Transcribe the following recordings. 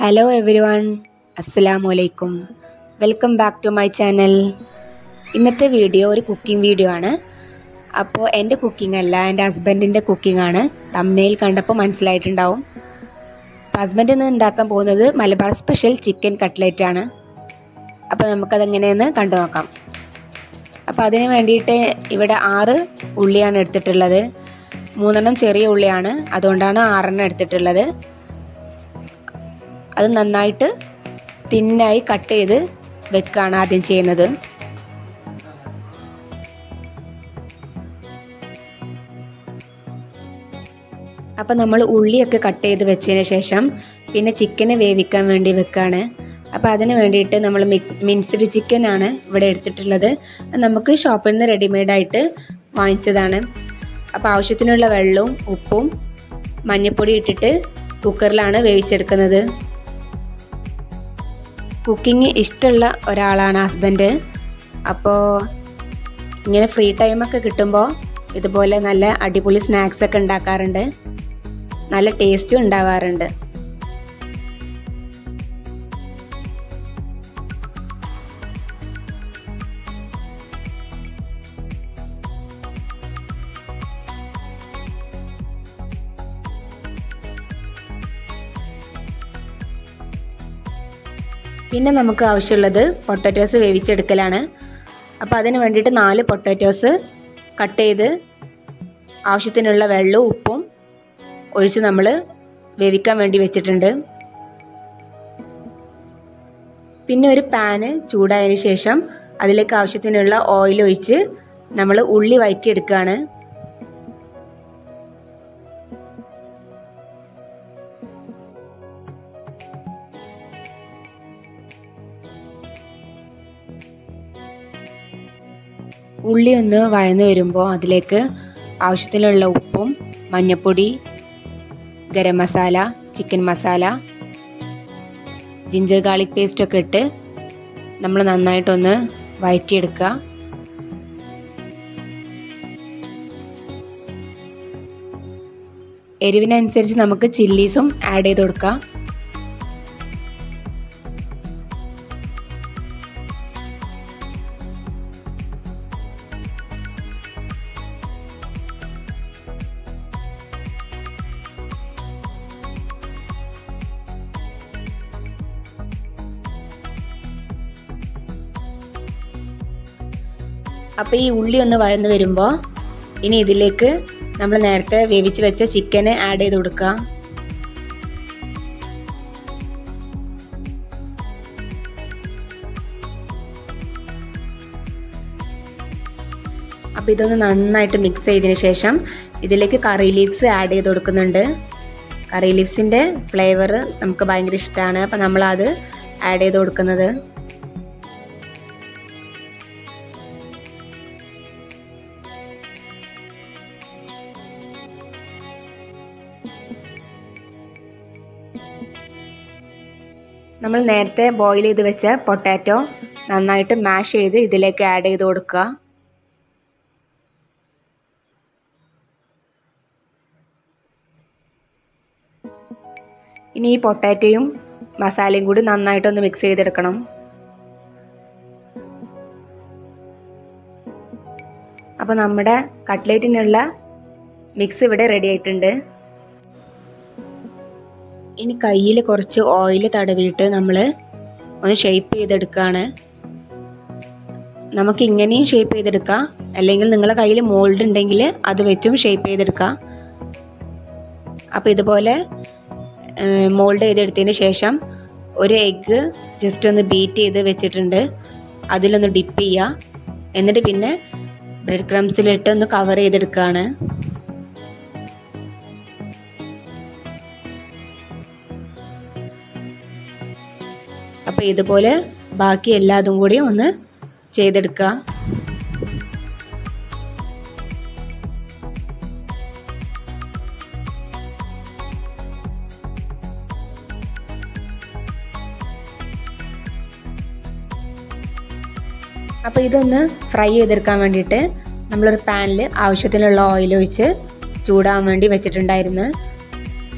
Hello everyone അസ്സലാമലൈക്കും welcome back to my channel ഇന്നത്തെ video ഒരു കുക്കിംഗ് വീഡിയോ ആണ്. അപ്പോൾ എന്റെ കുക്കിംഗ് അല്ല എന്റെ ഹസ്ബൻഡിന്റെ കുക്കിംഗ് ആണ്. തമ്മനയിൽ കണ്ടപ്പോൾ മനസ്സിലായിട്ടുണ്ടാവും. അപ്പോൾ ഹസ്ബൻഡ് ഇന്ന് ഉണ്ടാക്കാൻ പോകുന്നത് മലബാർ സ്പെഷ്യൽ ചിക്കൻ കട്ട്ലറ്റ് ആണ്. അപ്പോൾ നമുക്കതെങ്ങനെയെന്ന് കണ്ടു നോക്കാം. അപ്പോൾ അതിന് വേണ്ടിയിട്ട് ഇവിടെ ആറ് ഉള്ളിയാണ് എടുത്തിട്ടുള്ളത്. മൂന്നെണ്ണം ചെറിയ ഉള്ളിയാണ്. അതുകൊണ്ടാണ് ആറെണ്ണം എടുത്തിട്ടുള്ളത്. അത് നന്നായിട്ട് തിന്നായി കട്ട് ചെയ്ത് വെക്കുകയാണ് ആദ്യം ചെയ്യുന്നത്. അപ്പം നമ്മൾ ഉള്ളിയൊക്കെ കട്ട് ചെയ്ത് വെച്ചതിന് ശേഷം പിന്നെ ചിക്കനെ വേവിക്കാൻ വേണ്ടി വെക്കുകയാണ് അപ്പോൾ അതിന് വേണ്ടിയിട്ട് നമ്മൾ മിൻസ്ഡ് ചിക്കനാണ് ഇവിടെ എടുത്തിട്ടുള്ളത്. നമുക്ക് ഷോപ്പിൽ നിന്ന് റെഡിമെയ്ഡായിട്ട് വാങ്ങിച്ചതാണ്. അപ്പോൾ ആവശ്യത്തിനുള്ള വെള്ളവും ഉപ്പും മഞ്ഞൾപ്പൊടി ഇട്ടിട്ട് കുക്കറിലാണ് വേവിച്ചെടുക്കുന്നത്. കുക്കിംഗ് ഇഷ്ടമുള്ള ഒരാളാണ് ഹസ്ബൻഡ്. അപ്പോൾ ഇങ്ങനെ ഫ്രീ ടൈമൊക്കെ കിട്ടുമ്പോൾ ഇതുപോലെ നല്ല അടിപൊളി സ്നാക്സ് ഒക്കെ ഉണ്ടാക്കാറുണ്ട്. നല്ല ടേസ്റ്റും ഉണ്ടാവാറുണ്ട്. പിന്നെ നമുക്ക് ആവശ്യമുള്ളത് പൊട്ടാറ്റോസ് വേവിച്ചെടുക്കലാണ്. അപ്പോൾ അതിന് വേണ്ടിയിട്ട് നാല് പൊട്ടാറ്റോസ് കട്ട് ചെയ്ത് ആവശ്യത്തിനുള്ള വെള്ളവും ഉപ്പും ഒഴിച്ച് നമ്മൾ വേവിക്കാൻ വേണ്ടി വെച്ചിട്ടുണ്ട്. പിന്നെ ഒരു പാന് ചൂടായതിന് ശേഷം അതിലേക്ക് ആവശ്യത്തിനുള്ള ഓയിൽ ഒഴിച്ച് നമ്മൾ ഉള്ളി വയറ്റിയെടുക്കുകയാണ്. ഉള്ളി ഒന്ന് വഴന്ന് വരുമ്പോൾ അതിലേക്ക് ആവശ്യത്തിനുള്ള ഉപ്പും മഞ്ഞൾപ്പൊടി garam masala chicken masala ginger garlic paste ഒക്കെ ഇട്ട് നമ്മൾ നന്നായിട്ടൊന്ന് വഴറ്റിയെടുക്കുക. എരിവിനനുസരിച്ച് നമുക്ക് ചില്ലീസും ആഡ് ചെയ്ത് കൊടുക്കാം. അപ്പോൾ ഈ ഉള്ളി ഒന്ന് വഴന്ന് വരുമ്പോൾ ഇനി ഇതിലേക്ക് നമ്മൾ നേരത്തെ വേവിച്ച് വെച്ച ചിക്കന് ആഡ് ചെയ്ത് കൊടുക്കുക അപ്പോൾ ഇതൊന്ന് നന്നായിട്ട് മിക്സ് ചെയ്തതിന് ശേഷം ഇതിലേക്ക് കറി ലീവ്സ് ആഡ് ചെയ്ത് കൊടുക്കുന്നുണ്ട്. കറി ലീവ്സിന്റെ ഫ്ലേവർ നമുക്ക് ഭയങ്കര ഇഷ്ടമാണ് അപ്പോൾ നമ്മളത് ആഡ് ചെയ്ത് കൊടുക്കുന്നത്. നമ്മൾ നേരത്തെ ബോയിൽ ചെയ്ത് വെച്ച പൊട്ടാറ്റോ നന്നായിട്ട് മാഷ് ചെയ്ത് ഇതിലേക്ക് ആഡ് ചെയ്ത് കൊടുക്കുക. ഇനി ഈ പൊട്ടാറ്റോയും മസാലയും കൂടി നന്നായിട്ടൊന്ന് മിക്സ് ചെയ്തെടുക്കണം. അപ്പോൾ നമ്മുടെ കട്ട്ലേറ്റിനുള്ള മിക്സ് ഇവിടെ റെഡി ആയിട്ടുണ്ട്. ഇനി കയ്യിൽ കുറച്ച് ഓയിൽ തടവിയിട്ട് നമ്മൾ ഒന്ന് ഷേപ്പ് ചെയ്തെടുക്കുകയാണ് നമുക്ക് ഇങ്ങനെയും ഷേപ്പ് ചെയ്തെടുക്കാം. അല്ലെങ്കിൽ നിങ്ങളുടെ കയ്യിൽ മോൾഡ് ഉണ്ടെങ്കിൽ അത് വെച്ചും ഷേപ്പ് ചെയ്തെടുക്കാം. അപ്പോൾ ഇതുപോലെ മോൾഡ് ചെയ്തെടുത്തതിന് ശേഷം ഒരു എഗ്ഗ് ജസ്റ്റ് ഒന്ന് ബീറ്റ് ചെയ്ത് വെച്ചിട്ടുണ്ട്. അതിലൊന്ന് ഡിപ്പ് ചെയ്യുക എന്നിട്ട് പിന്നെ ബ്രെഡ് ക്രംസിലിട്ട് ഒന്ന് കവർ ചെയ്തെടുക്കുകയാണ് അപ്പോൾ ഇതുപോലെ ബാക്കി എല്ലാതും കൂടി ഒന്ന് ചെയ്തെടുക്കുക അപ്പോൾ ഇതൊന്ന് ഫ്രൈ ചെയ്തെടുക്കാൻ വേണ്ടിയിട്ട് നമ്മളൊരു പാനിൽ ആവശ്യത്തിനുള്ള ഓയിൽ ഒഴിച്ച് ചൂടാൻ വേണ്ടി വെച്ചിട്ടുണ്ടായിരുന്നു.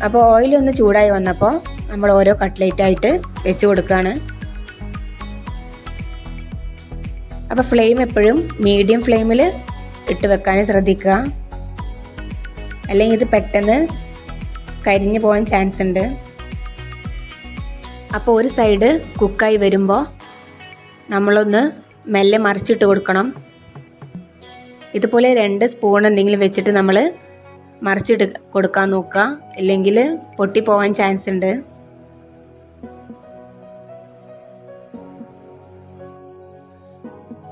അപ്പോൾ ഓയിൽ ഒന്ന് ചൂടായി വന്നപ്പോൾ നമ്മൾ ഓരോ കട്ട്ലേറ്റ് ആയിട്ട് വെച്ച് കൊടുക്കുകയാണ് അപ്പോൾ ഫ്ലെയിം എപ്പോഴും മീഡിയം ഫ്ലെയിമിൽ ഇട്ട് വെക്കാൻ ശ്രദ്ധിക്കുക. അല്ലെങ്കിൽ ഇത് പെട്ടെന്ന് കരിഞ്ഞു പോകാൻ ചാൻസ് ഉണ്ട്. അപ്പോൾ ഒരു സൈഡ് കുക്കായി വരുമ്പോൾ നമ്മളൊന്ന് മെല്ലെ മറിച്ചിട്ട് കൊടുക്കണം. ഇതുപോലെ രണ്ട് സ്പൂൺ എന്തെങ്കിലും വെച്ചിട്ട് നമ്മൾ മറിച്ചിട്ട് കൊടുക്കാൻ നോക്കുക. ഇല്ലെങ്കിൽ പൊട്ടിപ്പോവാൻ ചാൻസ് ഉണ്ട്.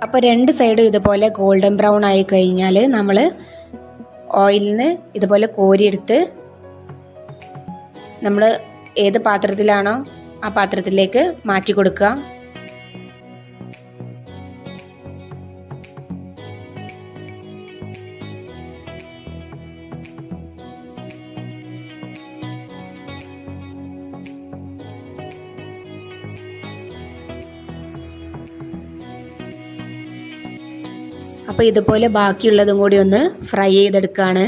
അപ്പോൾ രണ്ട് സൈഡും ഇതുപോലെ ഗോൾഡൻ ബ്രൗൺ ആയി കഴിഞ്ഞാൽ നമ്മൾ ഓയിലിൽ നിന്ന് ഇതുപോലെ കോരിയെടുത്ത് നമ്മൾ ഏത് പാത്രത്തിലാണോ ആ പാത്രത്തിലേക്ക് മാറ്റി കൊടുക്കുക. അപ്പോൾ ഇതുപോലെ ബാക്കിയുള്ളതും കൂടി ഒന്ന് ഫ്രൈ ചെയ്തെടുക്കുകയാണ്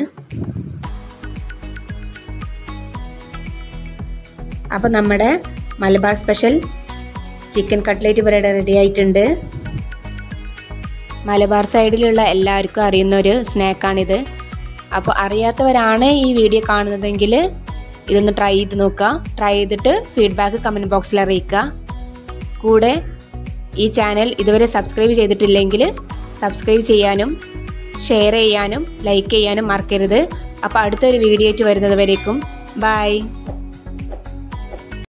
അപ്പോൾ നമ്മുടെ മലബാർ സ്പെഷ്യൽ ചിക്കൻ കട്ട്ലേറ്റ് ഇവിടെ റെഡി ആയിട്ടുണ്ട്. മലബാർ സൈഡിലുള്ള എല്ലാവർക്കും അറിയുന്ന ഒരു സ്നാക്കാണിത്. അപ്പോൾ അറിയാത്തവരാണ് ഈ വീഡിയോ കാണുന്നതെങ്കിൽ ഇതൊന്ന് ട്രൈ ചെയ്ത് നോക്കുക. ട്രൈ ചെയ്തിട്ട് ഫീഡ്ബാക്ക് കമന്റ് ബോക്സിൽ അറിയിക്കുക. കൂടെ ഈ ചാനൽ ഇതുവരെ സബ്സ്ക്രൈബ് ചെയ്തിട്ടില്ലെങ്കിൽ സബ്സ്ക്രൈബ് ചെയ്യാനും ഷെയർ ചെയ്യാനും ലൈക്ക് ചെയ്യാനും മറക്കരുത്. അപ്പോൾ അടുത്തൊരു വീഡിയോ ആയിട്ട് വരുന്നത് വരേക്കും. ബൈ